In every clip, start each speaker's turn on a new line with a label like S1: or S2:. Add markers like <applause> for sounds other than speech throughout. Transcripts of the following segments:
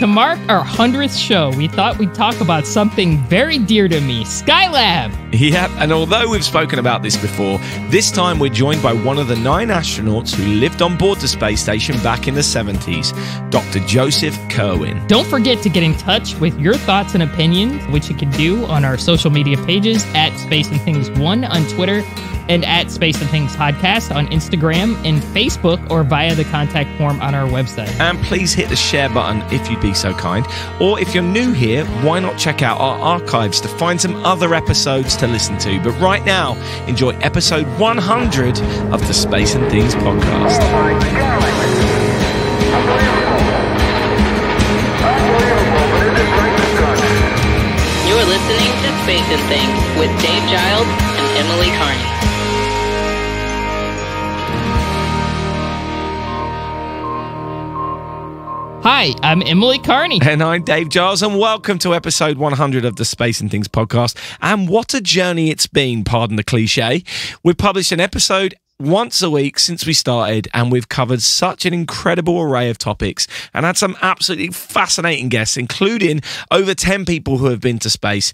S1: To mark our 100th show, we thought we'd talk about something very dear to me Skylab.
S2: Yep, and although we've spoken about this before, this time we're joined by one of the nine astronauts who lived on board the space station back in the 70s, Dr. Joseph Kerwin.
S1: Don't forget to get in touch with your thoughts and opinions, which you can do on our social media pages at Space and Things 1 on Twitter and at Space and Things Podcast on Instagram and Facebook or via the contact form on our website.
S2: And please hit the share button if you'd be so kind. Or if you're new here, why not check out our archives to find some other episodes to listen to? But right now, enjoy episode 100 of the Space and Things podcast.
S3: Oh you're listening to Space and Things with Dave Giles and Emily Carney.
S1: Hi, I'm Emily Carney.
S2: And I'm Dave Giles, and welcome to episode 100 of the Space and Things podcast. And what a journey it's been, pardon the cliche. We've published an episode once a week since we started, and we've covered such an incredible array of topics and had some absolutely fascinating guests, including over 10 people who have been to space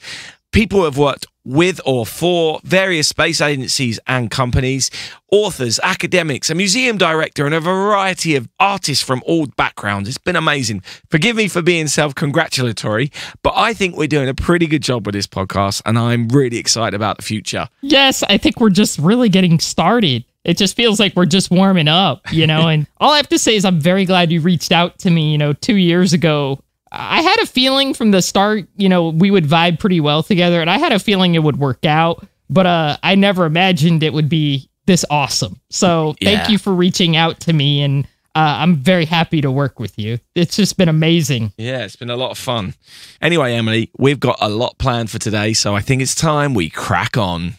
S2: people who have worked with or for various space agencies and companies, authors, academics, a museum director, and a variety of artists from all backgrounds. It's been amazing. Forgive me for being self congratulatory, but I think we're doing a pretty good job with this podcast, and I'm really excited about the future.
S1: Yes, I think we're just really getting started. It just feels like we're just warming up, you know. <laughs> and all I have to say is I'm very glad you reached out to me, you know, two years ago I had a feeling from the start, you know, we would vibe pretty well together, and I had a feeling it would work out, but uh, I never imagined it would be this awesome. So thank
S2: Yeah.
S1: you for reaching out to me, and uh, I'm very happy to work with you. It's just been amazing.
S2: Yeah, it's been a lot of fun. Anyway, Emily, we've got a lot planned for today, so I think it's time we crack on.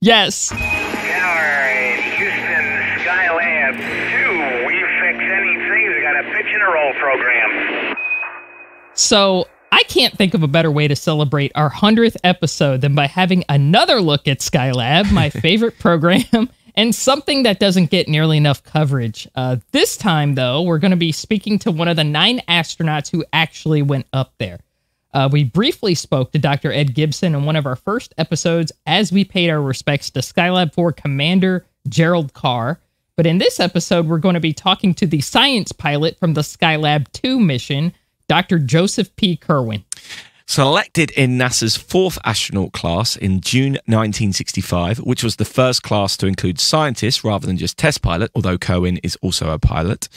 S1: Yes. So I can't think of a better way to celebrate our 100th episode than by having another look at Skylab, my <laughs> favorite program, and something that doesn't get nearly enough coverage. Uh, this time, though, we're going to be speaking to one of the nine astronauts who actually went up there. Uh, we briefly spoke to Dr. Ed Gibson in one of our first episodes as we paid our respects to Skylab 4 Commander Gerald Carr. But in this episode, we're going to be talking to the science pilot from the Skylab 2 mission, Dr. Joseph P. Kerwin.
S2: Selected in NASA's fourth astronaut class in June 1965, which was the first class to include scientists rather than just test pilot, although Kerwin is also a pilot,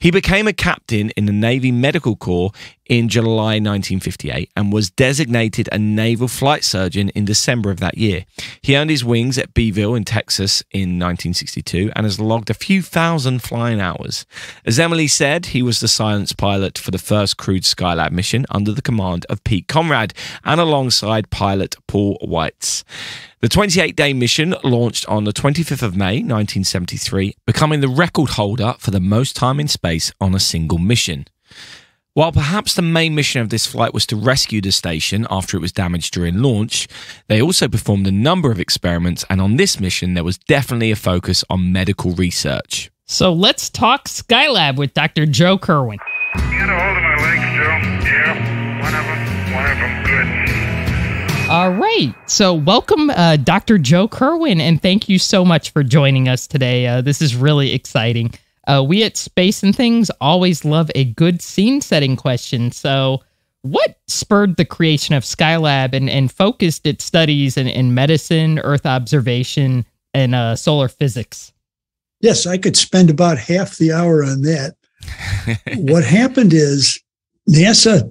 S2: he became a captain in the Navy Medical Corps in July 1958 and was designated a naval flight surgeon in December of that year. He earned his wings at Beeville in Texas in 1962 and has logged a few thousand flying hours. As Emily said, he was the science pilot for the first crewed Skylab mission under the command of Pete Conrad and alongside pilot Paul Weitz. The 28 day mission launched on the 25th of May 1973, becoming the record holder for the most time in space on a single mission. While perhaps the main mission of this flight was to rescue the station after it was damaged during launch, they also performed a number of experiments, and on this mission, there was definitely a focus on medical research.
S1: So let's talk Skylab with Dr. Joe Kerwin.
S4: You got a hold of my legs, Joe? Yeah, one of them. One of them. Good.
S1: All right. So, welcome, uh, Dr. Joe Kerwin, and thank you so much for joining us today. Uh, this is really exciting. Uh, we at Space and Things always love a good scene setting question. So, what spurred the creation of Skylab and, and focused its studies in, in medicine, Earth observation, and uh, solar physics?
S5: Yes, I could spend about half the hour on that. <laughs> what happened is NASA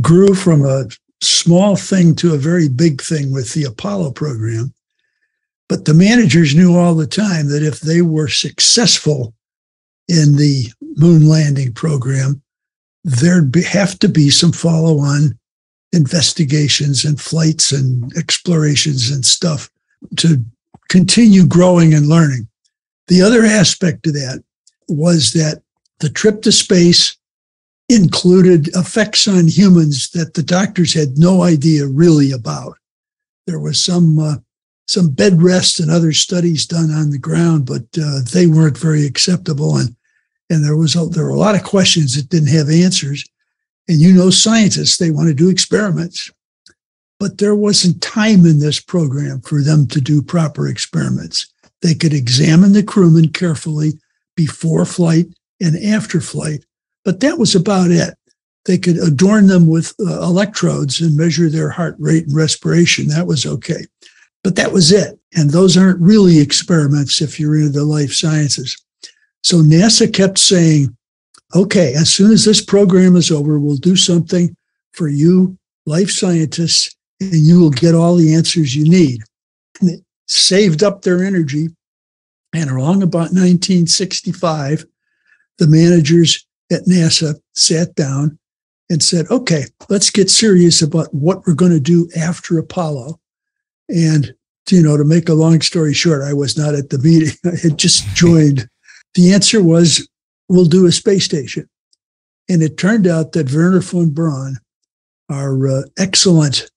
S5: grew from a small thing to a very big thing with the Apollo program. But the managers knew all the time that if they were successful in the moon landing program, there'd be, have to be some follow on investigations and flights and explorations and stuff to continue growing and learning. The other aspect of that was that the trip to space included effects on humans that the doctors had no idea really about. There was some uh, some bed rest and other studies done on the ground, but uh, they weren't very acceptable, and and there was a, there were a lot of questions that didn't have answers. And you know, scientists, they want to do experiments, but there wasn't time in this program for them to do proper experiments. They could examine the crewmen carefully before flight and after flight, but that was about it. They could adorn them with uh, electrodes and measure their heart rate and respiration. That was okay. But that was it. And those aren't really experiments if you're into the life sciences. So NASA kept saying, okay, as soon as this program is over, we'll do something for you, life scientists, and you will get all the answers you need. And it saved up their energy. And along about 1965, the managers at NASA sat down and said, okay, let's get serious about what we're going to do after Apollo. And, you know, to make a long story short, I was not at the meeting. <laughs> I had just joined. The answer was, we'll do a space station. And it turned out that Wernher von Braun, our uh, excellent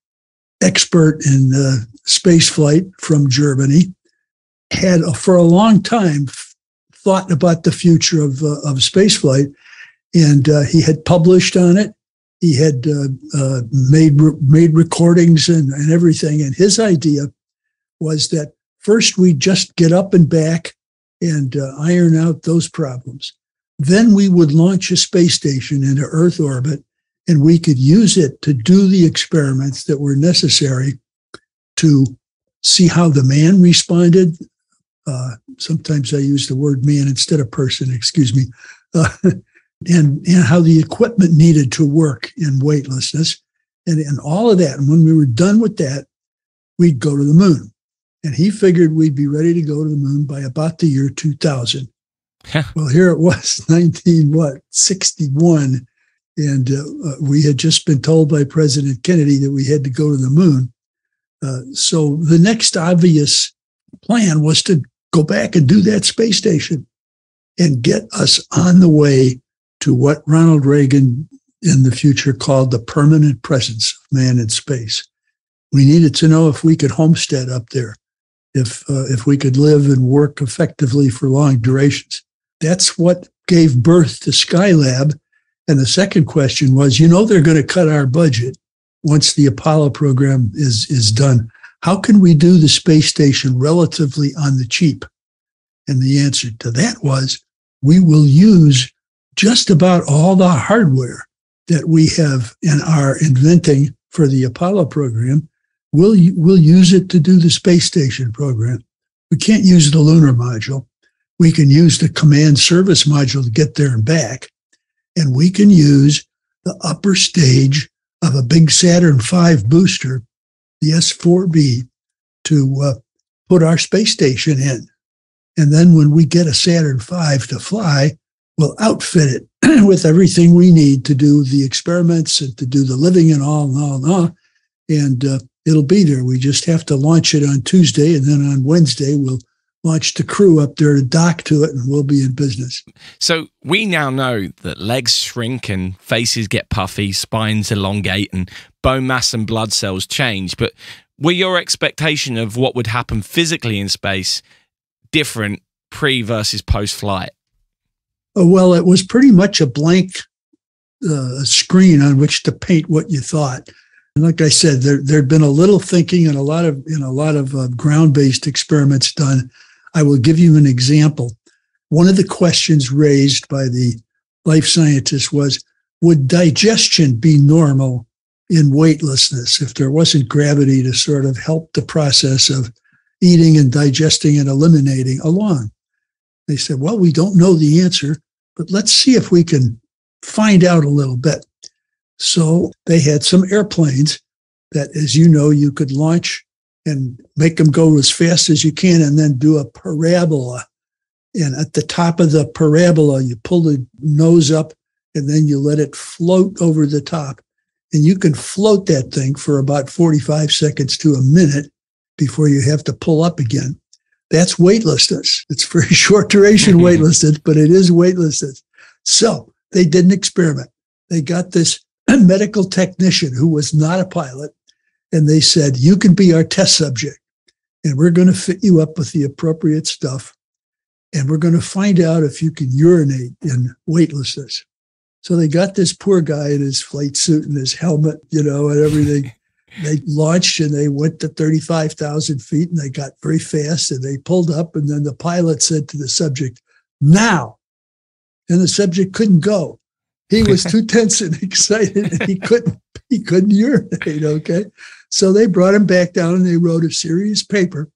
S5: expert in uh, space flight from Germany, had uh, for a long time thought about the future of, uh, of space flight. And uh, he had published on it he had uh, made made recordings and, and everything. And his idea was that first we just get up and back and uh, iron out those problems. Then we would launch a space station into Earth orbit, and we could use it to do the experiments that were necessary to see how the man responded. Uh, sometimes I use the word man instead of person. Excuse me. Uh, <laughs> and, and how the equipment needed to work in weightlessness and, and all of that. And when we were done with that, we'd go to the moon. And he figured we'd be ready to go to the moon by about the year 2000. well, here it was, <laughs> 19 what 61, and uh, uh, we had just been told by President Kennedy that we had to go to the moon. Uh, so the next obvious plan was to go back and do that space station and get us on the way to what Ronald Reagan in the future called the permanent presence of man in space. We needed to know if we could homestead up there, if uh, if we could live and work effectively for long durations. That's what gave birth to Skylab. And the second question was, you know, they're going to cut our budget once the Apollo program is is done. How can we do the space station relatively on the cheap? And the answer to that was, we will use just about all the hardware that we have and are inventing for the Apollo program, we'll, we'll use it to do the space station program. We can't use the lunar module. We can use the command service module to get there and back. And we can use the upper stage of a big Saturn V booster, the S4B, to uh, put our space station in. And then when we get a Saturn V to fly, we'll outfit it <clears throat> with everything we need to do the experiments and to do the living and all and all and all. And uh, it'll be there. We just have to launch it on Tuesday. And then on Wednesday, we'll launch the crew up there to dock to it and we'll be in business.
S2: So we now know that legs shrink and faces get puffy, spines elongate, and bone mass and blood cells change. But were your expectation of what would happen physically in space different pre versus post flight?
S5: Uh, well, it was pretty much a blank uh, screen on which to paint what you thought. And like I said, there there'd been a little thinking and a lot of you know a lot of uh, ground-based experiments done. I will give you an example. One of the questions raised by the life scientists was, would digestion be normal in weightlessness if there wasn't gravity to sort of help the process of eating and digesting and eliminating along? They said, well, we don't know the answer, but let's see if we can find out a little bit. So they had some airplanes that, as you know, you could launch and make them go as fast as you can and then do a parabola. And at the top of the parabola, you pull the nose up and then you let it float over the top. And you can float that thing for about 45 seconds to a minute before you have to pull up again. That's weightlessness. It's very <laughs> short duration <laughs> weightlessness, but it is weightlessness. So they did an experiment. They got this medical technician who was not a pilot, and they said, You can be our test subject, and we're going to fit you up with the appropriate stuff, and we're going to find out if you can urinate in weightlessness. So they got this poor guy in his flight suit and his helmet, you know, and everything. <laughs> they launched and they went to 35,000 feet and they got very fast and they pulled up. And then the pilot said to the subject, now. And the subject couldn't go. He was <laughs> too tense and excited and he couldn't, he couldn't urinate. Okay. So they brought him back down and they wrote a serious paper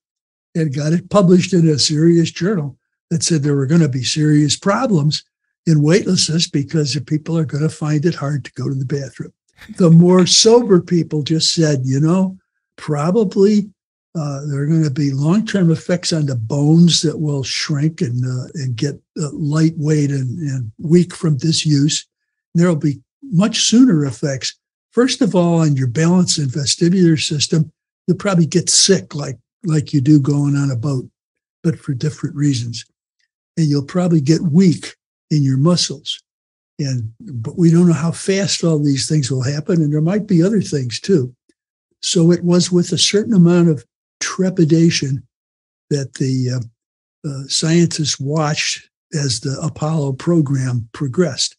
S5: and got it published in a serious journal that said there were going to be serious problems in weightlessness because the people are going to find it hard to go to the bathroom. The more <laughs> sober people just said, you know, probably uh, there are going to be long-term effects on the bones that will shrink and uh, and get uh, lightweight and, and weak from disuse. There will be much sooner effects. First of all, on your balance and vestibular system, you'll probably get sick like like you do going on a boat, but for different reasons. And you'll probably get weak in your muscles. And but we don't know how fast all these things will happen, and there might be other things too. So it was with a certain amount of trepidation that the uh, uh, scientists watched as the Apollo program progressed.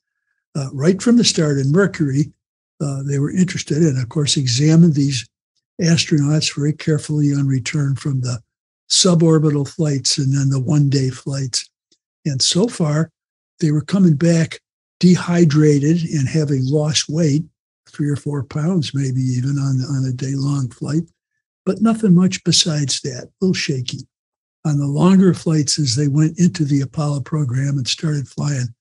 S5: Uh, right from the start in Mercury, uh, they were interested and, of course, examined these astronauts very carefully on return from the suborbital flights and then the one day flights. And so far, they were coming back dehydrated and having lost weight, three or four pounds, maybe even on, on a day long flight, but nothing much besides that, a little shaky. On the longer flights, as they went into the Apollo program and started flying,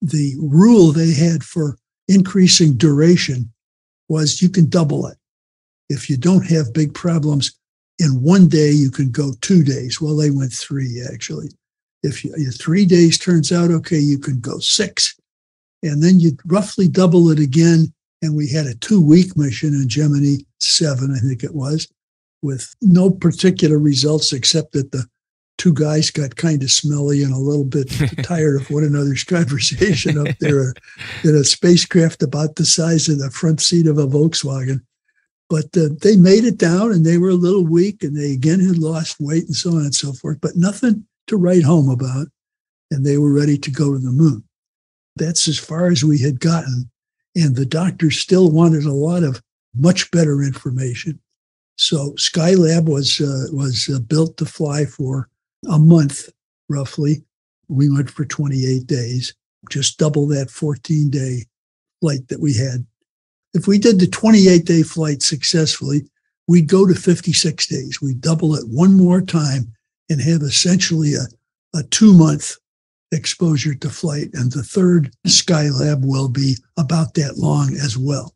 S5: the rule they had for increasing duration was you can double it. If you don't have big problems in one day, you can go two days. Well, they went three actually. If you, three days turns out okay, you can go six. And then you roughly double it again. And we had a two week mission in Gemini 7, I think it was, with no particular results except that the two guys got kind of smelly and a little bit <laughs> tired of one another's conversation up there in a spacecraft about the size of the front seat of a Volkswagen. But uh, they made it down and they were a little weak and they again had lost weight and so on and so forth, but nothing to write home about. And they were ready to go to the moon. That's as far as we had gotten. And the doctors still wanted a lot of much better information. So Skylab was uh, was uh, built to fly for a month, roughly. We went for 28 days, just double that 14 day flight that we had. If we did the 28 day flight successfully, we'd go to 56 days. We'd double it one more time and have essentially a, a two month exposure to flight. And the third Skylab will be about that long as well.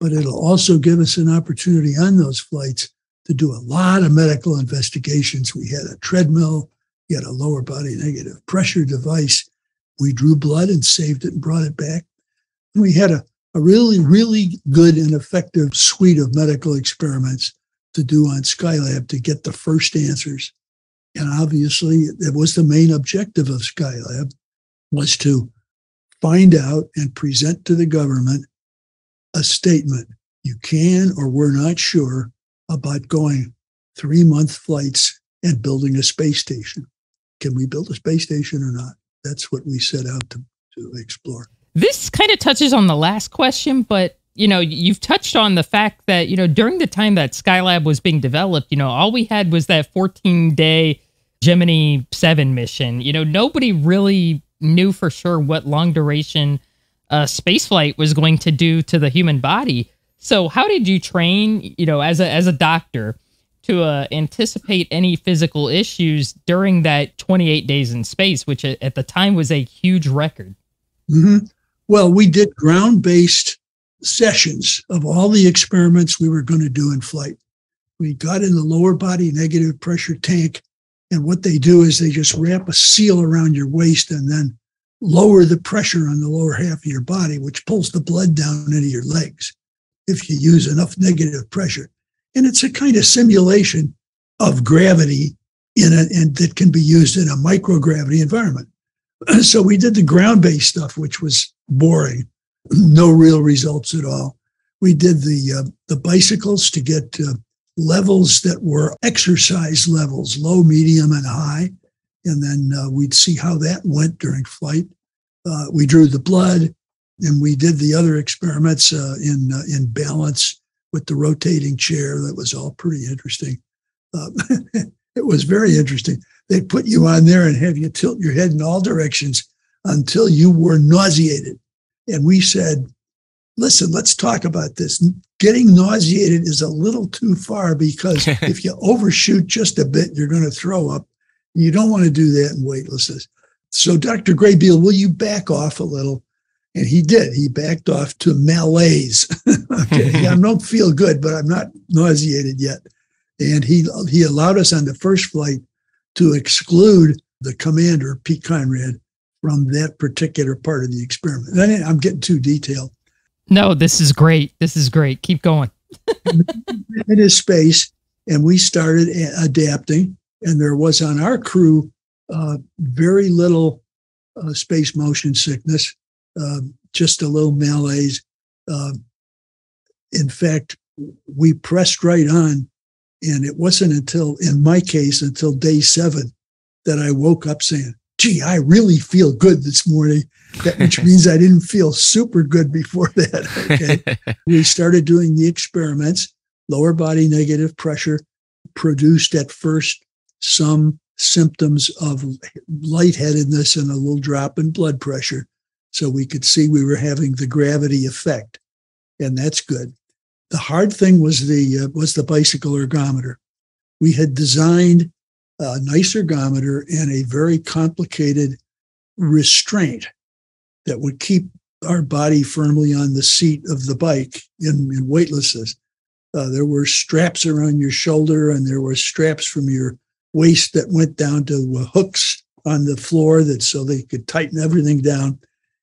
S5: But it'll also give us an opportunity on those flights to do a lot of medical investigations. We had a treadmill, we had a lower body negative pressure device. We drew blood and saved it and brought it back. We had a, a really, really good and effective suite of medical experiments to do on Skylab to get the first answers and obviously, it was the main objective of Skylab was to find out and present to the government a statement. You can or we're not sure about going three month flights and building a space station. Can we build a space station or not? That's what we set out to, to explore.
S1: This kind of touches on the last question, but you know, you've touched on the fact that, you know, during the time that Skylab was being developed, you know, all we had was that 14 day Gemini 7 mission. You know, nobody really knew for sure what long duration uh, spaceflight was going to do to the human body. So, how did you train, you know, as a, as a doctor to uh, anticipate any physical issues during that 28 days in space, which at the time was a huge record?
S5: Mm-hmm. Well, we did ground based sessions of all the experiments we were going to do in flight. We got in the lower body negative pressure tank. And what they do is they just wrap a seal around your waist and then lower the pressure on the lower half of your body, which pulls the blood down into your legs if you use enough negative pressure. And it's a kind of simulation of gravity in a, and that can be used in a microgravity environment. <clears throat> so we did the ground-based stuff, which was boring <clears throat> no real results at all. We did the uh, the bicycles to get uh, levels that were exercise levels, low, medium, and high, and then uh, we'd see how that went during flight. Uh, we drew the blood. And we did the other experiments uh, in uh, in balance with the rotating chair. That was all pretty interesting. Uh, <laughs> it was very interesting. They put you on there and have you tilt your head in all directions until you were nauseated. And we said, listen, let's talk about this. Getting nauseated is a little too far because <laughs> if you overshoot just a bit, you're going to throw up. You don't want to do that in weightlessness. So, Dr. Graybiel, will you back off a little? And he did. He backed off to malaise. <laughs> okay. <laughs> I don't feel good, but I'm not nauseated yet. And he he allowed us on the first flight to exclude the commander, Pete Conrad, from that particular part of the experiment. And I'm getting too detailed.
S1: No, this is great. This is great. Keep going. <laughs>
S5: it is space, and we started adapting. And there was on our crew uh, very little uh, space motion sickness, uh, just a little malaise. Um, in fact, we pressed right on, and it wasn't until, in my case, until day seven that I woke up saying, gee, I really feel good this morning. That, which <laughs> means I didn't feel super good before that. Okay. <laughs> we started doing the experiments. Lower body negative pressure produced at first some symptoms of lightheadedness and a little drop in blood pressure. So we could see we were having the gravity effect, and that's good. The hard thing was the uh, was the bicycle ergometer. We had designed a nice ergometer and a very complicated restraint that would keep our body firmly on the seat of the bike in, in weightlessness. Uh, there were straps around your shoulder, and there were straps from your waist that went down to uh, hooks on the floor that so they could tighten everything down.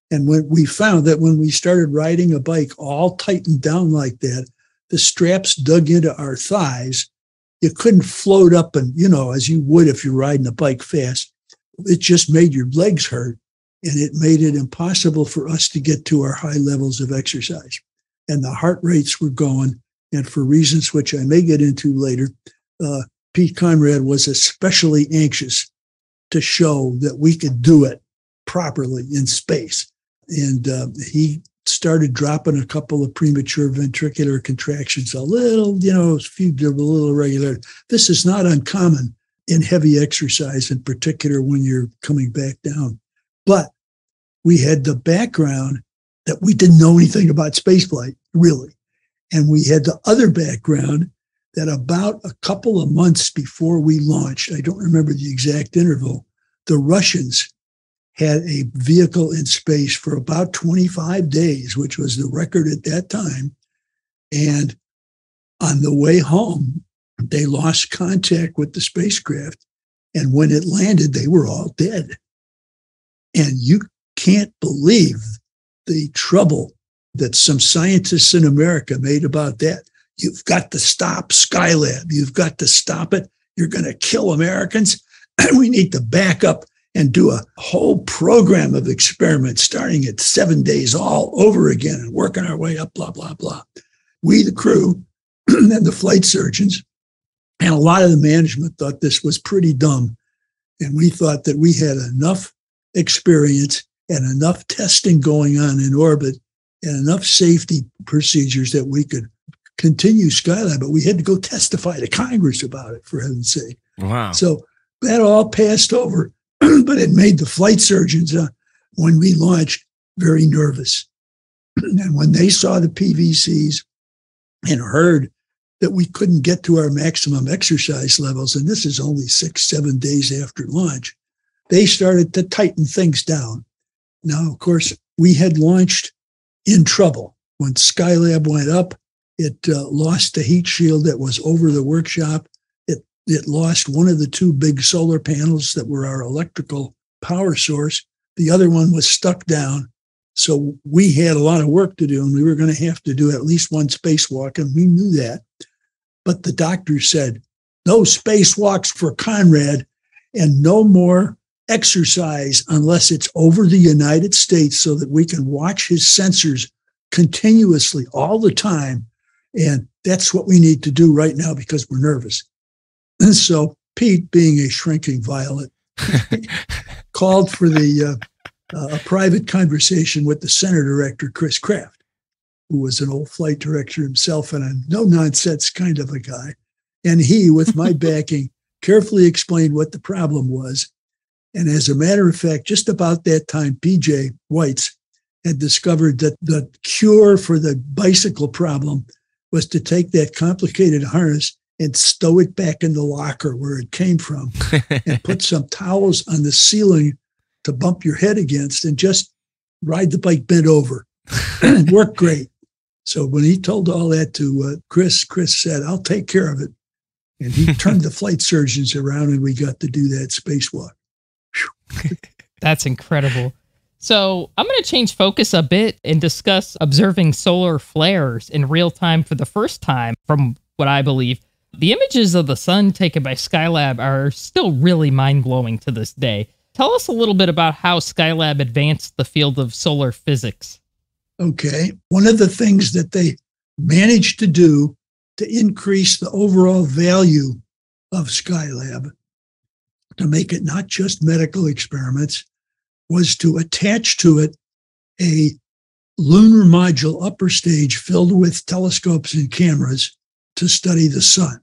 S5: And when we found that when we started riding a bike all tightened down like that, the straps dug into our thighs you couldn't float up and, you know, as you would if you're riding a bike fast. It just made your legs hurt and it made it impossible for us to get to our high levels of exercise. And the heart rates were going. And for reasons which I may get into later, uh, Pete Conrad was especially anxious to show that we could do it properly in space. And uh, he started dropping a couple of premature ventricular contractions, a little, you know, a few a little irregular. This is not uncommon in heavy exercise, in particular when you're coming back down. But we had the background that we didn't know anything about spaceflight, really. And we had the other background that about a couple of months before we launched, I don't remember the exact interval, the Russians had a vehicle in space for about 25 days, which was the record at that time. And on the way home, they lost contact with the spacecraft. And when it landed, they were all dead. And you can't believe the trouble that some scientists in America made about that. You've got to stop Skylab. You've got to stop it. You're going to kill Americans. And <clears throat> we need to back up and do a whole program of experiments starting at seven days all over again and working our way up, blah, blah, blah. We, the crew, <clears throat> and the flight surgeons, and a lot of the management thought this was pretty dumb. And we thought that we had enough experience and enough testing going on in orbit and enough safety procedures that we could continue Skylab, but we had to go testify to Congress about it, for heaven's sake.
S2: Wow.
S5: So that all passed over. <clears throat> but it made the flight surgeons, uh, when we launched, very nervous. <clears throat> and when they saw the PVCs and heard that we couldn't get to our maximum exercise levels, and this is only six, seven days after launch, they started to tighten things down. Now, of course, we had launched in trouble. When Skylab went up, it uh, lost the heat shield that was over the workshop it lost one of the two big solar panels that were our electrical power source. The other one was stuck down. So we had a lot of work to do, and we were going to have to do at least one spacewalk, and we knew that. But the doctor said, no spacewalks for Conrad and no more exercise unless it's over the United States so that we can watch his sensors continuously all the time. And that's what we need to do right now because we're nervous. And so Pete, being a shrinking violet, <laughs> called for the uh, uh, a private conversation with the center director, Chris Kraft, who was an old flight director himself and a no nonsense kind of a guy. And he, with my <laughs> backing, carefully explained what the problem was. And as a matter of fact, just about that time, PJ Weitz had discovered that the cure for the bicycle problem was to take that complicated harness and stow it back in the locker where it came from <laughs> and put some towels on the ceiling to bump your head against and just ride the bike bent over. <laughs> <clears throat> worked great. So when he told all that to uh, Chris, Chris said, I'll take care of it. And he <laughs> turned the flight surgeons around and we got to do that spacewalk.
S1: That's incredible. So I'm going to change focus a bit and discuss observing solar flares in real time for the first time from what I believe. The images of the sun taken by Skylab are still really mind blowing to this day. Tell us a little bit about how Skylab advanced the field of solar physics.
S5: Okay. One of the things that they managed to do to increase the overall value of Skylab, to make it not just medical experiments, was to attach to it a lunar module upper stage filled with telescopes and cameras to study the sun.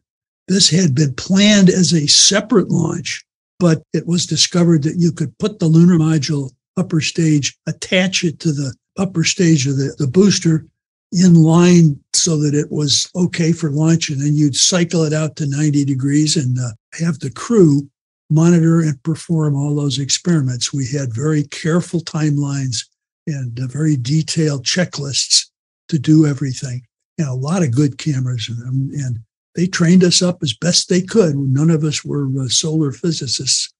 S5: This had been planned as a separate launch, but it was discovered that you could put the lunar module upper stage, attach it to the upper stage of the, the booster in line so that it was okay for launch. And then you'd cycle it out to 90 degrees and uh, have the crew monitor and perform all those experiments. We had very careful timelines and uh, very detailed checklists to do everything. And a lot of good cameras in them. And they trained us up as best they could. None of us were uh, solar physicists.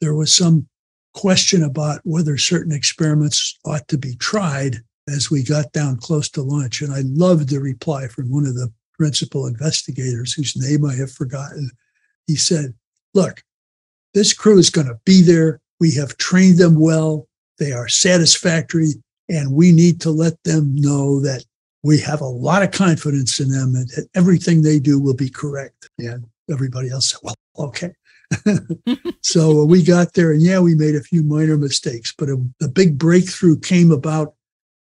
S5: There was some question about whether certain experiments ought to be tried as we got down close to launch. And I loved the reply from one of the principal investigators, whose name I have forgotten. He said, Look, this crew is going to be there. We have trained them well. They are satisfactory. And we need to let them know that we have a lot of confidence in them and that everything they do will be correct. And everybody else said, well, okay. <laughs> so we got there and yeah, we made a few minor mistakes, but a, the big breakthrough came about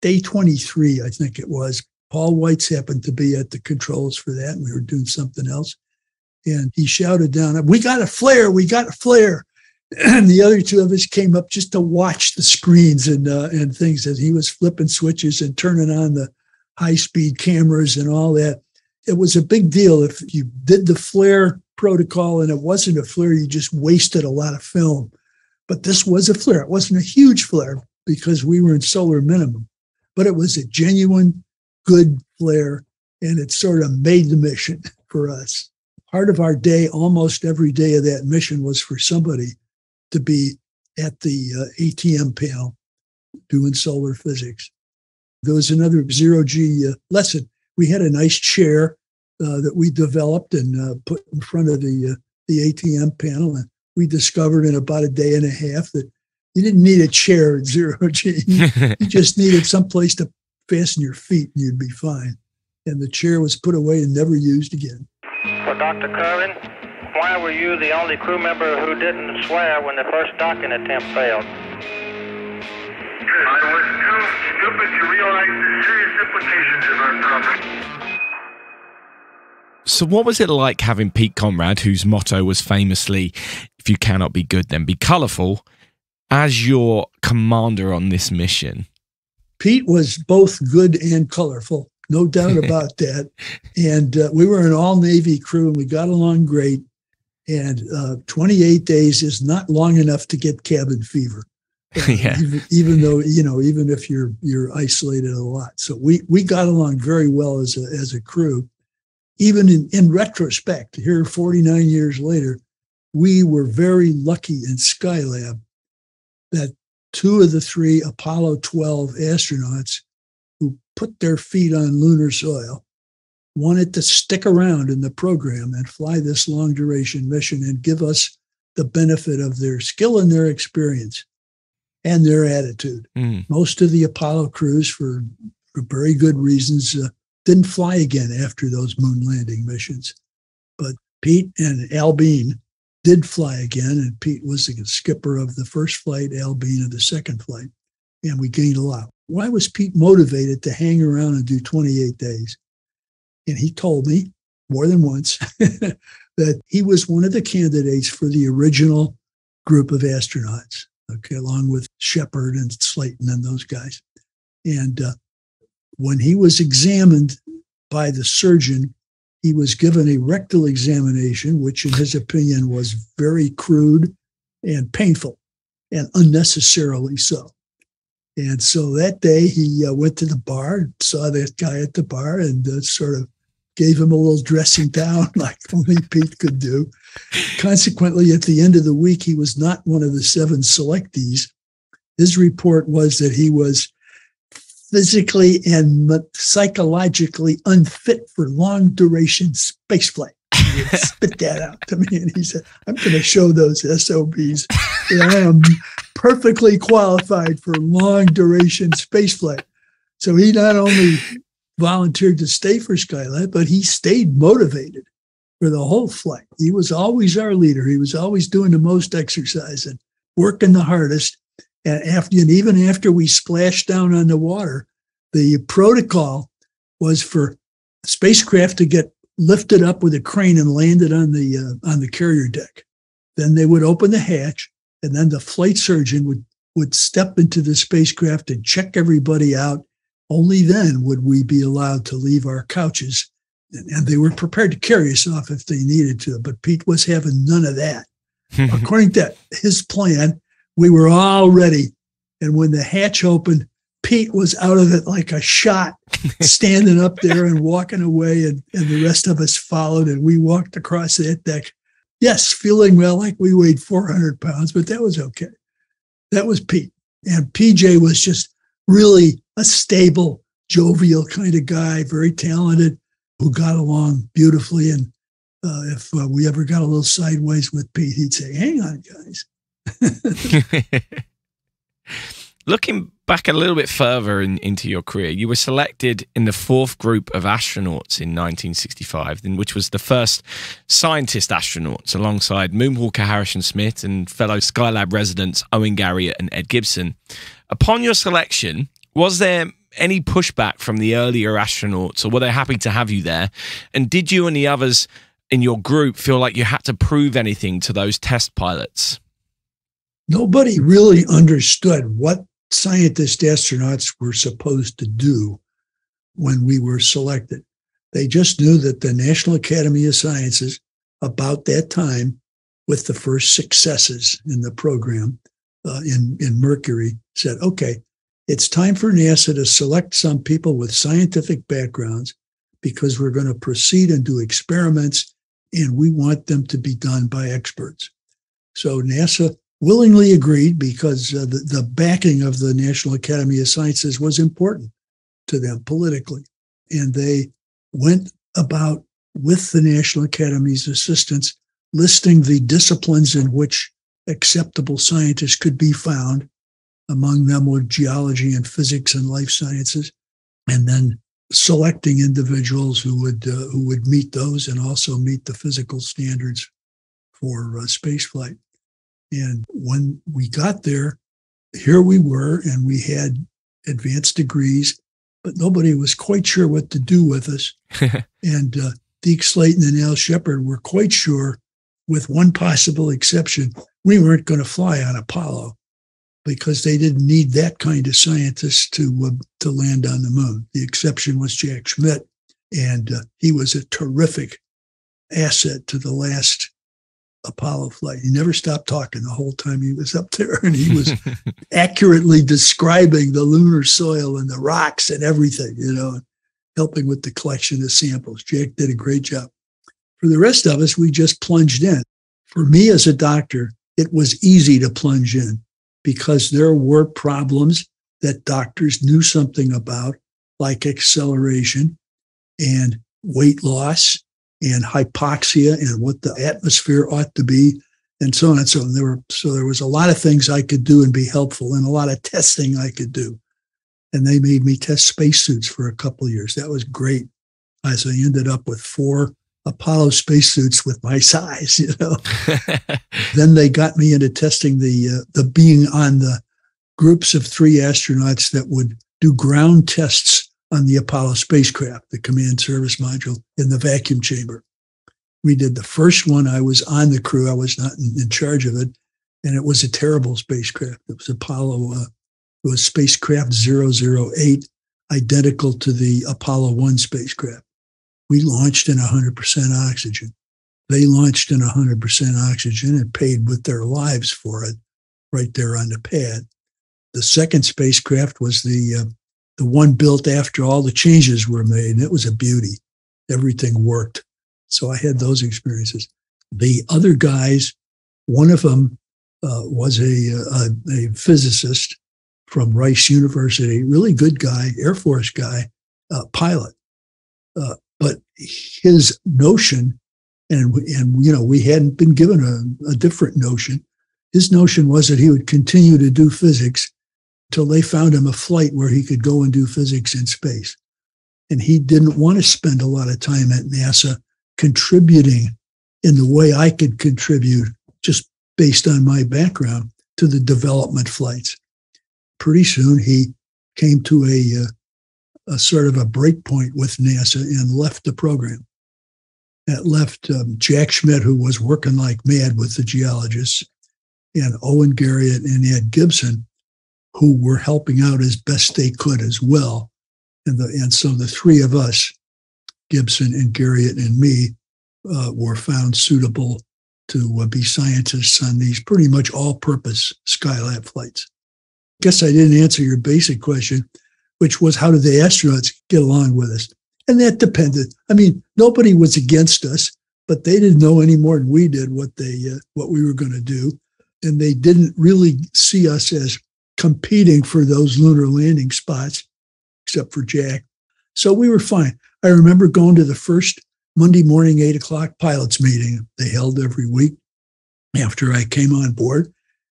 S5: day 23, I think it was. Paul Weitz happened to be at the controls for that, and we were doing something else and he shouted down, "We got a flare! We got a flare!" <clears throat> And the other two of us came up just to watch the screens and uh, and things as he was flipping switches and turning on the high speed cameras and all that. It was a big deal if you did the flare protocol and it wasn't a flare, you just wasted a lot of film. But this was a flare. It wasn't a huge flare because we were in solar minimum, but it was a genuine good flare and it sort of made the mission <laughs> for us part of our day, almost every day of that mission, was for somebody to be at the uh, ATM panel doing solar physics. There was another zero G uh, lesson. We had a nice chair uh, that we developed and uh, put in front of the uh, the ATM panel, and we discovered in about a day and a half that you didn't need a chair at zero <laughs> G. you just needed some place to fasten your feet, and you'd be fine. And the chair was put away and never used again.
S6: For Dr. Kerwin, why were you the only crew member who didn't swear when the first docking attempt failed?
S4: I was too stupid to realize the serious implications of our problem.
S2: So, what was it like having Pete Conrad, whose motto was famously, if you cannot be good, then be colorful, as your commander on this mission?
S5: Pete was both good and colorful no doubt <laughs> about that. And uh, we were an all Navy crew and we got along great. And uh, 28 days is not long enough to get cabin fever. <laughs> Yeah. even, even, though you know, even if you're you're isolated a lot, so we we got along very well as a as a crew. Even in in retrospect, here 49 years later, we were very lucky in Skylab that two of the three Apollo 12 astronauts who put their feet on lunar soil, wanted to stick around in the program and fly this long duration mission and give us the benefit of their skill and their experience and their attitude. Mm. Most of the Apollo crews, for, for very good reasons, uh, didn't fly again after those moon landing missions. But Pete and Al Bean did fly again, and Pete was the skipper of the first flight, Al Bean of the second flight. and we gained a lot. Why was Pete motivated to hang around and do 28 days? And he told me more than once <laughs> that he was one of the candidates for the original group of astronauts, okay, along with Shepard and Slayton and those guys. And uh, when he was examined by the surgeon, he was given a rectal examination, which, in his opinion, was very crude and painful and unnecessarily so. And so that day he uh, went to the bar, saw that guy at the bar, and uh, sort of gave him a little dressing down <laughs> like only Pete could do. Consequently, at the end of the week, he was not one of the seven selectees. His report was that he was physically and psychologically unfit for long duration spaceflight. <laughs> spit that out to me. And he said, I'm going to show those SOBs that I am perfectly qualified for long duration spaceflight. So he not only volunteered to stay for Skylab, but he stayed motivated for the whole flight. He was always our leader. He was always doing the most exercise and working the hardest. And after, and even after we splashed down on the water, the protocol was for spacecraft to get lifted up with a crane and landed on the uh, on the carrier deck. Then they would open the hatch, and then the flight surgeon would would step into the spacecraft and check everybody out. Only then would we be allowed to leave our couches, and, and they were prepared to carry us off if they needed to. But Pete was having none of that. <laughs> According to his plan, we were all ready, and when the hatch opened, Pete was out of it like a shot, <laughs> standing up there and walking away, and, and the rest of us followed, and we walked across that deck. Yes, feeling well like we weighed 400 pounds, but that was okay. That was Pete. And PJ was just really a stable, jovial kind of guy, very talented, who got along beautifully. And uh, if uh, we ever got a little sideways with Pete, he'd say, Hang on, guys. <laughs>
S2: Looking back a little bit further in, into your career, you were selected in the fourth group of astronauts in 1965, which was the first scientist astronauts alongside moonwalker Harrison Schmitt and fellow Skylab residents Owen Garriott and Ed Gibson. Upon your selection, was there any pushback from the earlier astronauts, or were they happy to have you there? And did you and the others in your group feel like you had to prove anything to those test pilots?
S5: Nobody really understood what scientist astronauts were supposed to do when we were selected. They just knew that the National Academy of Sciences, about that time, with the first successes in the program uh, in, in Mercury, said, okay, it's time for NASA to select some people with scientific backgrounds because we're going to proceed and do experiments and we want them to be done by experts. So NASA willingly agreed because uh, the, the backing of the National Academy of Sciences was important to them politically. And they went about with the National Academy's assistance, listing the disciplines in which acceptable scientists could be found. Among them were geology and physics and life sciences, and then selecting individuals who would uh, who would meet those and also meet the physical standards for uh, spaceflight. And when we got there, here we were, and we had advanced degrees, but nobody was quite sure what to do with us. <laughs> and uh, Deke Slayton and Al Shepard were quite sure, with one possible exception, we weren't going to fly on Apollo because they didn't need that kind of scientist to uh, to land on the moon. The exception was Jack Schmitt, and uh, he was a terrific asset to the last Apollo flight. He never stopped talking the whole time he was up there, and he was <laughs> accurately describing the lunar soil and the rocks and everything, you know, helping with the collection of samples. Jack did a great job. For the rest of us, we just plunged in. For me as a doctor, it was easy to plunge in because there were problems that doctors knew something about, like acceleration and weight loss and hypoxia and what the atmosphere ought to be and so on and so on. There were so there was a lot of things I could do and be helpful and a lot of testing I could do. And they made me test spacesuits for a couple of years. That was great. As I ended up with four Apollo spacesuits with my size, you know. <laughs> <laughs> then they got me into testing the uh, the being on the groups of three astronauts that would do ground tests on the Apollo spacecraft, the command service module in the vacuum chamber. We did the first one. I was on the crew. I was not in, in charge of it. And it was a terrible spacecraft. It was Apollo, uh, it was spacecraft 008, identical to the Apollo 1 spacecraft. We launched in 100% oxygen. They launched in 100% oxygen and paid with their lives for it right there on the pad. The second spacecraft was the uh, the one built after all the changes were made, and it was a beauty. Everything worked. So I had those experiences. The other guys, one of them uh, was a, a, a, physicist from Rice University, really good guy, Air Force guy, uh, pilot. Uh, but his notion, and and you know, we hadn't been given a, a different notion. His notion was that he would continue to do physics till they found him a flight where he could go and do physics in space. And he didn't want to spend a lot of time at NASA contributing in the way I could contribute just based on my background to the development flights. Pretty soon he came to a, uh, a sort of a breakpoint with NASA and left the program. That left um, Jack Schmitt, who was working like mad with the geologists, and Owen Garriott and Ed Gibson, who were helping out as best they could as well. And, the, and so the three of us, Gibson and Garriott and me, uh, were found suitable to uh, be scientists on these pretty much all purpose Skylab flights. Guess I didn't answer your basic question, which was how did the astronauts get along with us? And that depended. I mean, nobody was against us, but they didn't know any more than we did what they uh, what we were going to do, and they didn't really see us as competing for those lunar landing spots, except for Jack. So we were fine. I remember going to the first Monday morning, eight o'clock pilots meeting they held every week after I came on board.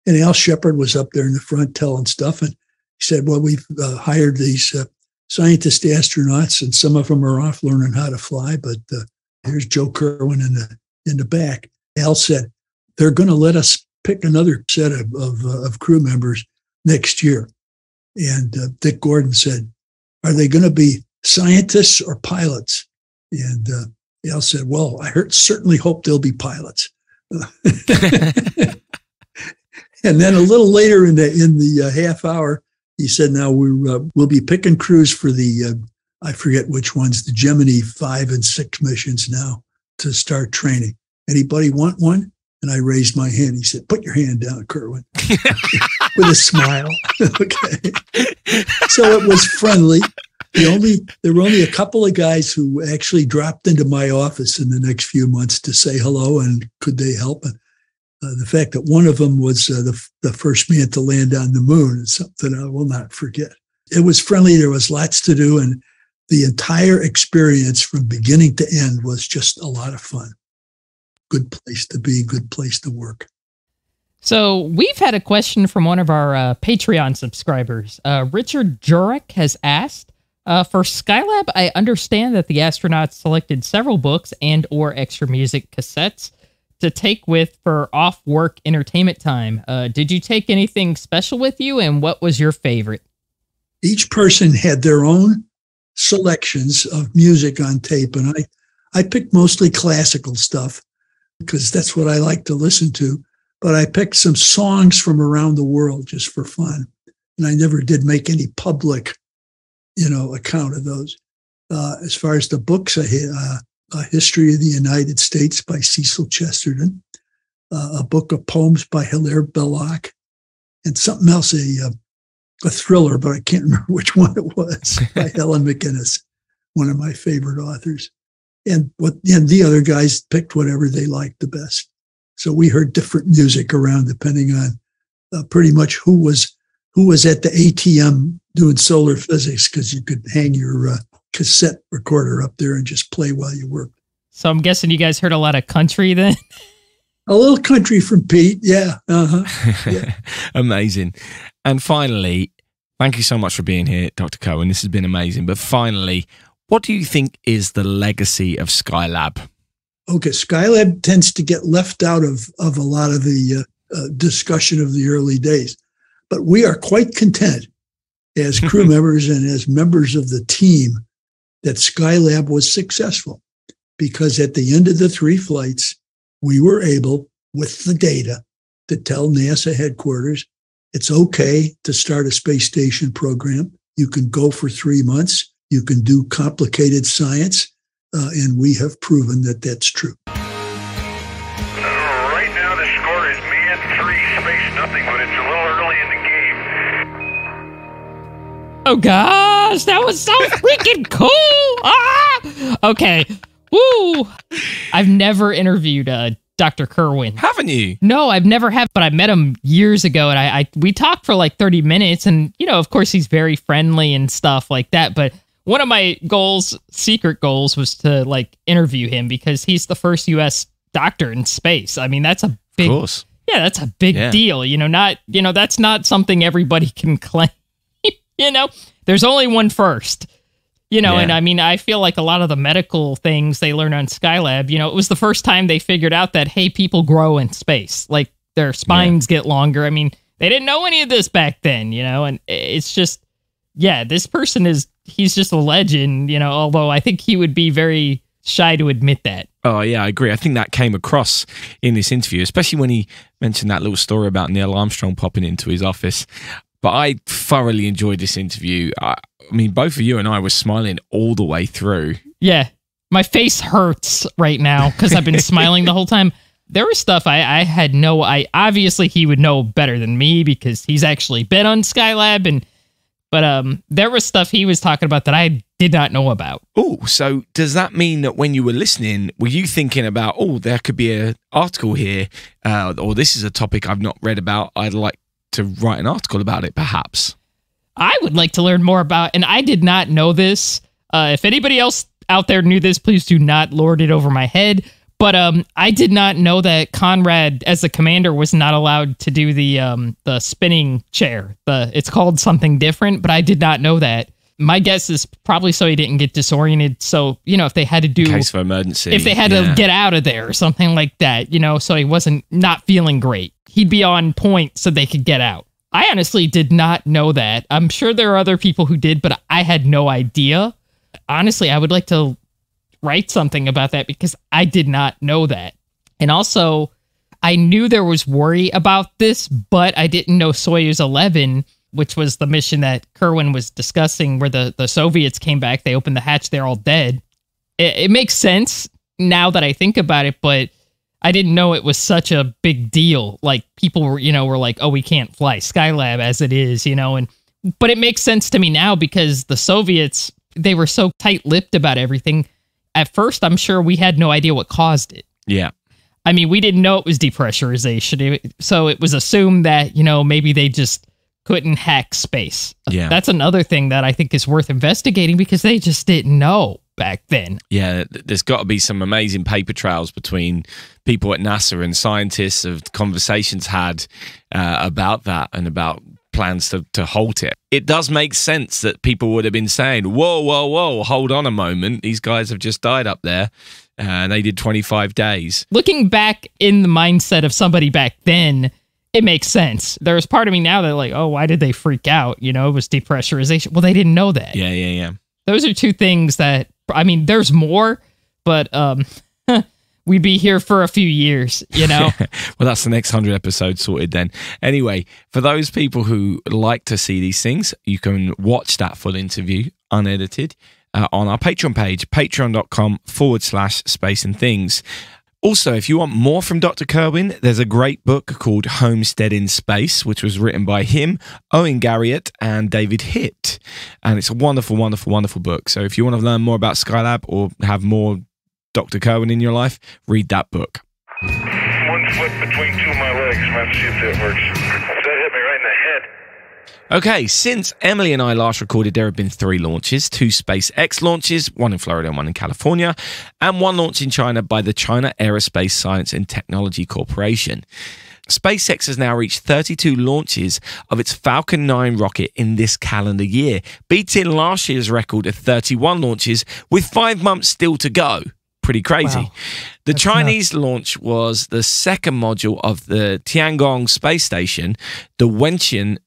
S5: And Al Shepard was up there in the front telling stuff. And he said, Well, we've uh, hired these uh, scientist astronauts, and some of them are off learning how to fly. But uh, here's Joe Kerwin in the, in the back. Al said, They're going to let us pick another set of, of, uh, of crew members next year. And uh, Dick Gordon said, Are they going to be scientists or pilots? And uh, Al said, Well, I heard, certainly hope they'll be pilots. <laughs> <laughs> and then a little later in the in the uh, half hour, he said, "Now we uh, we'll be picking crews for the uh, I forget which ones, the Gemini five and six missions now to start training. Anybody want one?" And I raised my hand. He said, "Put your hand down, Kerwin," <laughs> with a smile. <laughs> okay. So it was friendly. The only there were only a couple of guys who actually dropped into my office in the next few months to say hello and could they help. And uh, the fact that one of them was uh, the the first man to land on the moon is something I will not forget. It was friendly. There was lots to do, and the entire experience from beginning to end was just a lot of fun good place to be, good place to work.
S1: So we've had a question from one of our uh, Patreon subscribers. Uh, Richard Jurek has asked, uh, for Skylab, I understand that the astronauts selected several books and or extra music cassettes to take with for off-work entertainment time. Uh, did you take anything special with you, and what was your favorite?
S5: Each person had their own selections of music on tape, and I, I picked mostly classical stuff because that's what I like to listen to. But I picked some songs from around the world just for fun. And I never did make any public, you know, account of those. Uh, as far as the books, I had uh, A History of the United States by Cecil Chesterton, uh, a book of poems by Hilaire Belloc, and something else, a, uh, a thriller, but I can't <laughs> remember which one it was, by <laughs> Helen MacInnes, one of my favorite authors and what and the other guys picked whatever they liked the best. So we heard different music around depending on uh, pretty much who was who was at the ATM doing solar physics because you could hang your uh, cassette recorder up there and just play while you worked.
S1: So I'm guessing you guys heard a lot of country then. <laughs>
S5: A little country from Pete, yeah. Uh-huh. <laughs>
S2: yeah. amazing. And finally, thank you so much for being here, Dr. Kerwin. This has been amazing. But finally, what do you think is the legacy of Skylab?
S5: Okay, Skylab tends to get left out of, of a lot of the uh, uh, discussion of the early days. But we are quite content as crew <laughs> members and as members of the team that Skylab was successful because at the end of the three flights, we were able, with the data, to tell NASA headquarters it's okay to start a space station program. You can go for three months. You can do complicated science. Uh, and we have proven that that's true.
S4: Right now, the score is man three, space nothing, but it's
S1: Oh gosh, that was so freaking cool! Ah! Okay, woo! I've never interviewed uh, Dr. Kerwin.
S2: Haven't you?
S1: No, I've never have, but I met him years ago, and I, I we talked for like thirty minutes, and you know, of course, he's very friendly and stuff like that. But one of my goals, secret goals, was to like interview him because he's the first U.S. doctor in space. I mean, that's a big, yeah, that's a big
S2: Yeah.
S1: deal. You know, not you know, that's not something everybody can <laughs> claim. You know, there's only one first. You know,
S2: Yeah.
S1: and I mean, I feel like a lot of the medical things they learn on Skylab, you know, it was the first time they figured out that, hey, people grow in space. Like their spines get longer. I mean, they didn't know any of this back then, you know, and it's just, yeah, this person is, he's just a legend, you know, although I think he would be very shy to admit that.
S2: Oh yeah, I agree. I think that came across in this interview, especially when he mentioned that little story about Neil Armstrong popping into his office. But I thoroughly enjoyed this interview. I, I mean, both of you and I were smiling all the way through.
S1: Yeah. My face hurts right now because I've been <laughs> smiling the whole time. There was stuff I, I had no I obviously he would know better than me because he's actually been on Skylab and but um there was stuff he was talking about that I did not know about.
S2: Oh, so does that mean that when you were listening, were you thinking about, oh, there could be an article here, uh, or this is a topic I've not read about? I'd like to write an article about it, perhaps.
S1: I would like to learn more about and I did not know this. Uh, if anybody else out there knew this, please do not lord it over my head. But um, I did not know that Conrad, as the commander, was not allowed to do the um, the spinning chair. The it's called something different, but I did not know that. My guess is probably so he didn't get disoriented. So you know, if they had to do
S2: case of emergency.
S1: if they had
S2: Yeah.
S1: to get out of there or something like that, you know, so he wasn't not feeling great. He'd be on point so they could get out. I honestly did not know that. I'm sure there are other people who did, but I had no idea. Honestly, I would like to write something about that because I did not know that. And also, I knew there was worry about this, but I didn't know Soyuz 11, which was the mission that Kerwin was discussing, where the, the Soviets came back. They opened the hatch, they're all dead. It, it makes sense now that I think about it, but I didn't know it was such a big deal. Like people were, you know, were like, "Oh, we can't fly Skylab as it is," you know, and but it makes sense to me now because the Soviets they were so tight-lipped about everything. At first, I'm sure we had no idea what caused it.
S2: Yeah.
S1: I mean, we didn't know it was depressurization, so it was assumed that you know maybe they just couldn't hack space.
S2: Yeah.
S1: That's another thing that I think is worth investigating because they just didn't know back then.
S2: Yeah, there's got to be some amazing paper trails between people at NASA and scientists of conversations had uh, about that and about plans to, to halt it. It does make sense that people would have been saying, whoa, whoa, whoa, hold on a moment. These guys have just died up there uh, and they did 25 days.
S1: looking back in the mindset of somebody back then, it makes sense. There's part of me now that like, oh, why did they freak out? You know, it was depressurization. Well, they didn't know that.
S2: Yeah, yeah, yeah.
S1: Those are two things that I mean, there's more, but um <laughs> we'd be here for a few years, you know. <laughs>
S2: well, that's the next 100 episodes sorted then. Anyway, for those people who like to see these things, you can watch that full interview unedited uh, on our Patreon page, patreon.com forward slash space and things. Also, if you want more from Dr. Kerwin, there's a great book called Homesteading Space, which was written by him, Owen Garriott, and David Hitt. And it's a wonderful, wonderful, wonderful book. So if you want to learn more about Skylab or have more Dr. Kerwin in your life, read that book.
S4: One foot between two of my legs. Let's see if that works. That hit me right in the head.
S2: Okay, since Emily and I last recorded, there have been three launches two SpaceX launches, one in Florida and one in California, and one launch in China by the China Aerospace Science and Technology Corporation. SpaceX has now reached 32 launches of its Falcon 9 rocket in this calendar year, beating last year's record of 31 launches with five months still to go. Pretty crazy.
S1: Wow.
S2: The
S1: That's
S2: Chinese launch was the second module of the Tiangong space station, the Wentian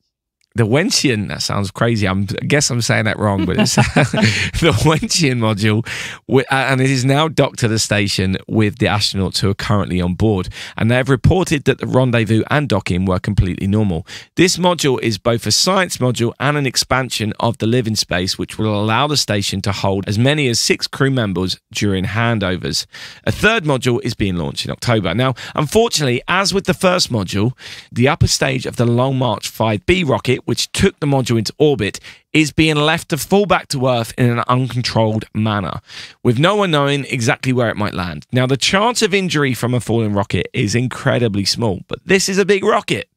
S2: the Wentian, that sounds crazy. I'm, I guess I'm saying that wrong, but it's <laughs> the Wentian module, uh, and it is now docked to the station with the astronauts who are currently on board. And they have reported that the rendezvous and docking were completely normal. This module is both a science module and an expansion of the living space, which will allow the station to hold as many as six crew members during handovers. A third module is being launched in October. Now, unfortunately, as with the first module, the upper stage of the Long March 5B rocket, which took the module into orbit, is being left to fall back to Earth in an uncontrolled manner, with no one knowing exactly where it might land. Now, the chance of injury from a falling rocket is incredibly small, but this is a big rocket.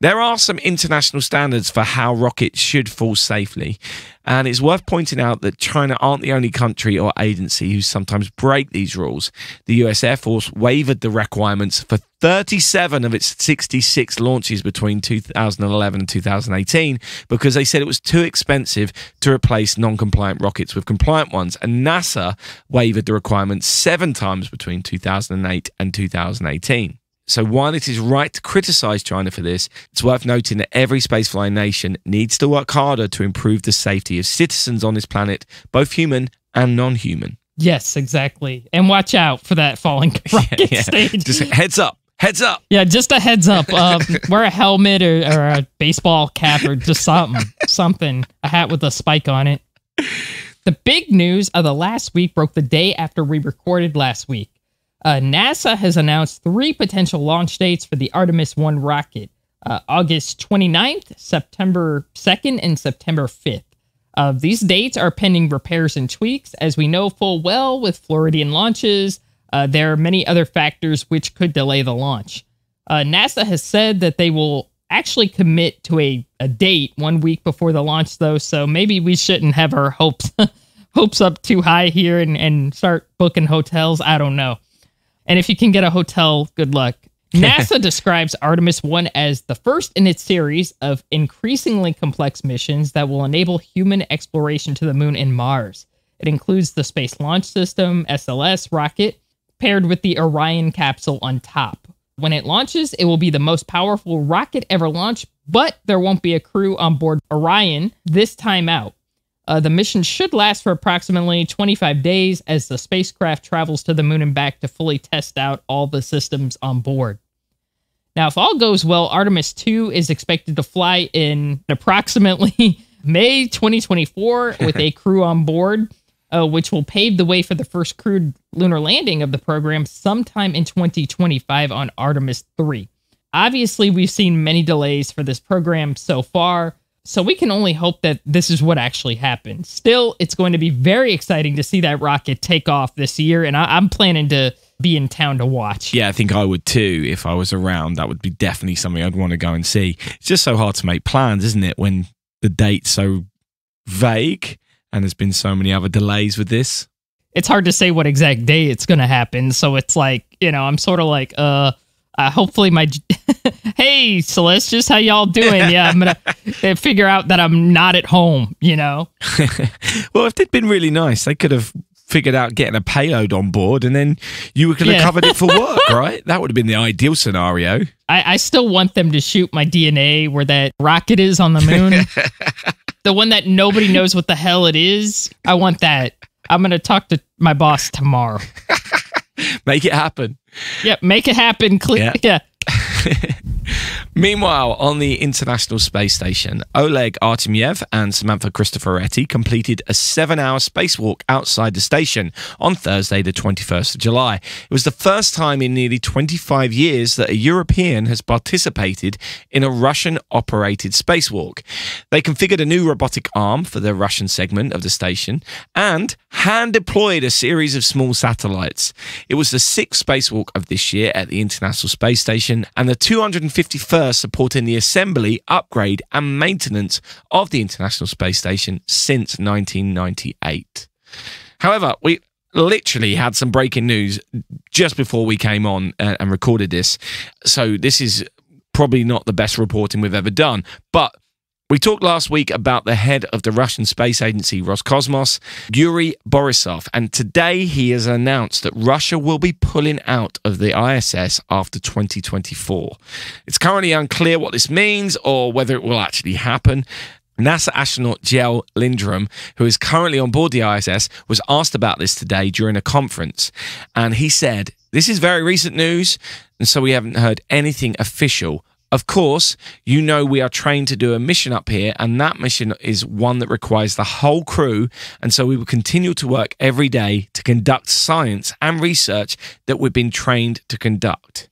S2: There are some international standards for how rockets should fall safely, and it's worth pointing out that China aren't the only country or agency who sometimes break these rules. The US Air Force waived the requirements for 37 of its 66 launches between 2011 and 2018 because they said it was too expensive to replace non compliant rockets with compliant ones, and NASA waived the requirements seven times between 2008 and 2018. So while it is right to criticize China for this, it's worth noting that every spaceflying nation needs to work harder to improve the safety of citizens on this planet, both human and non-human.
S1: Yes, exactly. And watch out for that falling <laughs> rocket
S2: Yeah.
S1: stage.
S2: Just heads up, heads up.
S1: Yeah, just a heads up. <laughs> Um, wear a helmet or, or a baseball cap or just something, something. A hat with a spike on it. The big news of the last week broke the day after we recorded last week. Uh, NASA has announced three potential launch dates for the Artemis 1 rocket uh, August 29th, September 2nd, and September 5th. Uh, these dates are pending repairs and tweaks, as we know full well with Floridian launches. Uh, there are many other factors which could delay the launch. Uh, NASA has said that they will actually commit to a, a date one week before the launch, though, so maybe we shouldn't have our hopes <laughs> hopes up too high here and, and start booking hotels. I don't know. And if you can get a hotel, good luck. <laughs> NASA describes Artemis 1 as the first in its series of increasingly complex missions that will enable human exploration to the moon and Mars. It includes the Space Launch System, SLS rocket, paired with the Orion capsule on top. When it launches, it will be the most powerful rocket ever launched, but there won't be a crew on board Orion this time out. Uh, the mission should last for approximately 25 days as the spacecraft travels to the moon and back to fully test out all the systems on board. Now, if all goes well, Artemis 2 is expected to fly in approximately <laughs> May 2024 with a <laughs> crew on board, uh, which will pave the way for the first crewed lunar landing of the program sometime in 2025 on Artemis 3. Obviously, we've seen many delays for this program so far, so we can only hope that this is what actually happens. Still, it's going to be very exciting to see that rocket take off this year, and I- I'm planning to be in town to watch.
S2: Yeah, I think I would too if I was around. That would be definitely something I'd want to go and see. It's just so hard to make plans, isn't it, when the date's so vague and there's been so many other delays with this.
S1: it's hard to say what exact day it's going to happen. So it's like, you know, I'm sort of like, uh, uh hopefully my, <laughs> hey, Celestius, how y'all doing? Yeah, I'm going <laughs> to figure out that I'm not at home, you know? <laughs>
S2: Well, if they'd been really nice, they could have figured out getting a payload on board and then you could have
S1: Yeah.
S2: covered it for work, right? That would have been the ideal scenario.
S1: I, I still want them to shoot my DNA where that rocket is on the moon. the one that nobody knows what the hell it is. I want that. I'm going to talk to my boss tomorrow. <laughs>
S2: Make it happen.
S1: Yep, make it happen. Cle-
S2: Yeah.
S1: yeah. <laughs>
S2: Meanwhile, on the International Space Station, Oleg Artemyev and Samantha Cristoforetti completed a seven hour spacewalk outside the station on Thursday, the 21st of July. It was the first time in nearly 25 years that a European has participated in a Russian operated spacewalk. They configured a new robotic arm for the Russian segment of the station and hand deployed a series of small satellites. It was the sixth spacewalk of this year at the International Space Station and the 251st supporting the assembly, upgrade, and maintenance of the International Space Station since 1998. However, we literally had some breaking news just before we came on uh, and recorded this. So this is probably not the best reporting we've ever done, but We talked last week about the head of the Russian space agency Roscosmos, Yuri Borisov, and today he has announced that Russia will be pulling out of the ISS after 2024. It's currently unclear what this means or whether it will actually happen. NASA astronaut Kjell Lindgren, who is currently on board the ISS, was asked about this today during a conference. And he said, This is very recent news, and so we haven't heard anything official. Of course, you know we are trained to do a mission up here, and that mission is one that requires the whole crew. And so we will continue to work every day to conduct science and research that we've been trained to conduct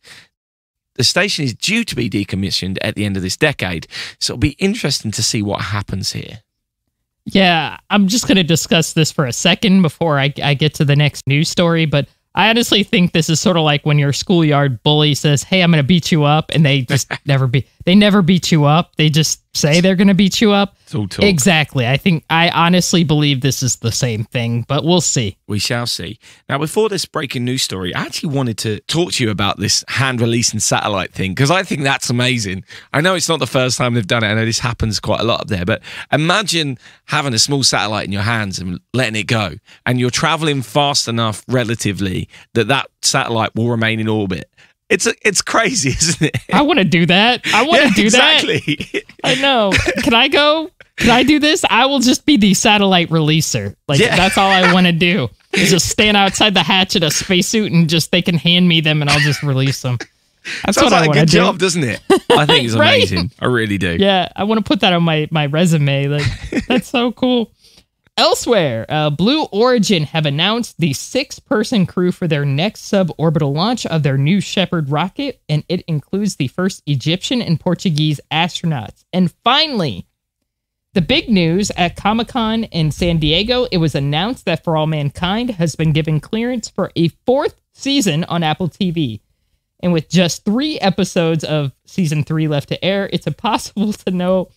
S2: the station is due to be decommissioned at the end of this decade. So it'll be interesting to see what happens here.
S1: Yeah, I'm just going to discuss this for a second before I, I get to the next news story. But I honestly think this is sort of like when your schoolyard bully says, "Hey, I'm going to beat you up," and they just <laughs> never be they never beat you up. They just say they're going to beat you up.
S2: All talk.
S1: Exactly. I think I honestly believe this is the same thing, but we'll see.
S2: We shall see. Now, before this breaking news story, I actually wanted to talk to you about this hand releasing satellite thing because I think that's amazing. I know it's not the first time they've done it. I know this happens quite a lot up there, but imagine having a small satellite in your hands and letting it go, and you're traveling fast enough relatively that that satellite will remain in orbit. It's it's crazy, <laughs> isn't it?
S1: I want to do that. I want to
S2: Yeah,
S1: do
S2: exactly.
S1: that. Exactly. I know. Can I go? Can I do this? I will just be the satellite releaser. Like
S2: Yeah.
S1: that's all I want to do. Is just stand outside the hatch in a spacesuit and just they can hand me them and I'll just release them. That's
S2: Sounds
S1: what I
S2: like a
S1: want to
S2: good
S1: do.
S2: job, doesn't it? <laughs> I think it's
S1: Right?
S2: amazing. I really do.
S1: Yeah, I want to put that on my my resume. Like <laughs> that's so cool. Elsewhere, uh, Blue Origin have announced the six-person crew for their next suborbital launch of their New Shepard rocket, and it includes the first Egyptian and Portuguese astronauts. And finally, the big news at Comic Con in San Diego, it was announced that For All Mankind has been given clearance for a fourth season on Apple TV. And with just three episodes of season three left to air, it's impossible <laughs> to know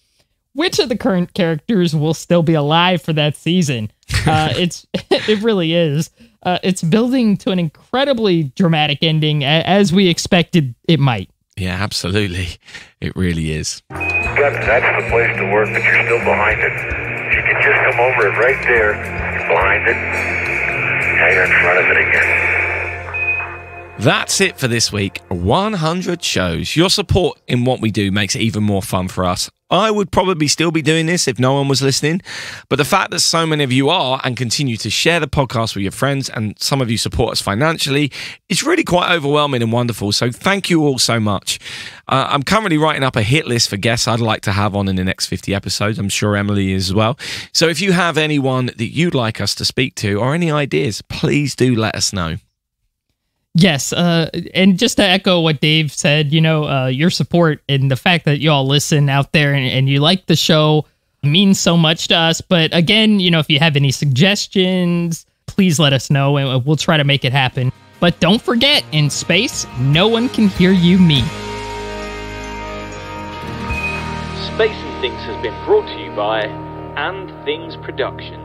S1: which of the current characters will still be alive for that season. <laughs> Uh, it's <laughs> it really is. Uh, it's building to an incredibly dramatic ending, a- as we expected it might.
S2: Yeah, absolutely. It really is.
S4: Gut, that's the place to work, but you're still behind it. You can just come over it right there, behind it. Now you're in front of it again.
S2: That's it for this week. 100 shows. Your support in what we do makes it even more fun for us. I would probably still be doing this if no one was listening, but the fact that so many of you are and continue to share the podcast with your friends and some of you support us financially is really quite overwhelming and wonderful. So thank you all so much. Uh, I'm currently writing up a hit list for guests I'd like to have on in the next 50 episodes. I'm sure Emily is as well. So if you have anyone that you'd like us to speak to or any ideas, please do let us know.
S1: Yes, uh, and just to echo what Dave said, you know, uh, your support and the fact that you all listen out there and, and you like the show means so much to us. But again, you know, if you have any suggestions, please let us know and we'll try to make it happen. But don't forget, in space, no one can hear you me.
S7: Space and Things has been brought to you by And Things Productions.